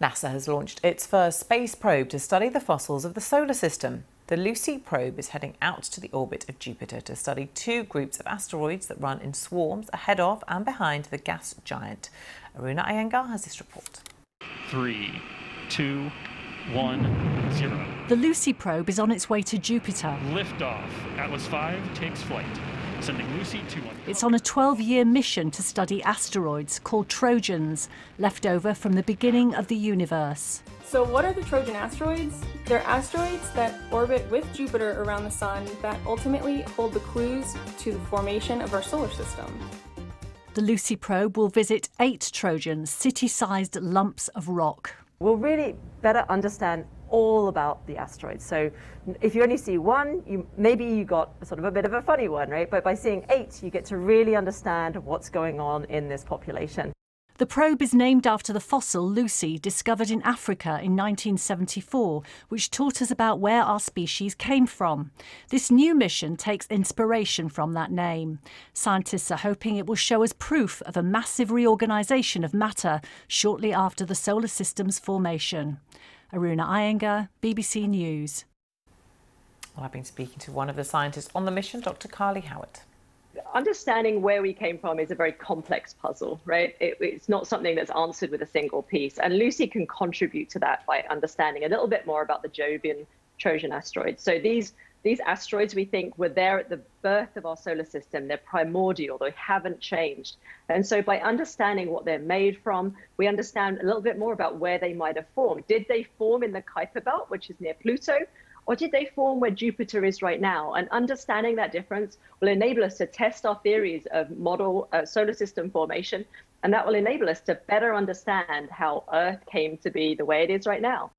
NASA has launched its first space probe to study the fossils of the solar system. The Lucy probe is heading out to the orbit of Jupiter to study two groups of asteroids that run in swarms ahead of and behind the gas giant. Aruna Iyengar has this report. Three, two, one, zero. The Lucy probe is on its way to Jupiter. Liftoff. Atlas V takes flight. Sending Lucy to one. It's on a 12 year mission to study asteroids called Trojans, left over from the beginning of the universe. So, what are the Trojan asteroids? They're asteroids that orbit with Jupiter around the Sun that ultimately hold the clues to the formation of our solar system. The Lucy probe will visit eight Trojans, city sized lumps of rock. We'll really better understand all about the asteroids. So if you only see one, you, maybe you got sort of a bit of a funny one, right? But by seeing eight, you get to really understand what's going on in this population. The probe is named after the fossil Lucy, discovered in Africa in 1974, which taught us about where our species came from. This new mission takes inspiration from that name. Scientists are hoping it will show us proof of a massive reorganisation of matter shortly after the solar system's formation. Aruna Iyengar, BBC News. Well, I've been speaking to one of the scientists on the mission, Dr. Carly Howett understanding where we came from is a very complex puzzle, right? It, it's not something that's answered with a single piece. And Lucy can contribute to that by understanding a little bit more about the Jovian Trojan asteroids. So these these asteroids we think were there at the birth of our solar system. They're primordial, they haven't changed. And so by understanding what they're made from, we understand a little bit more about where they might have formed. Did they form in the Kuiper Belt, which is near Pluto? Or did they form where Jupiter is right now? And understanding that difference will enable us to test our theories of model uh, solar system formation, and that will enable us to better understand how Earth came to be the way it is right now.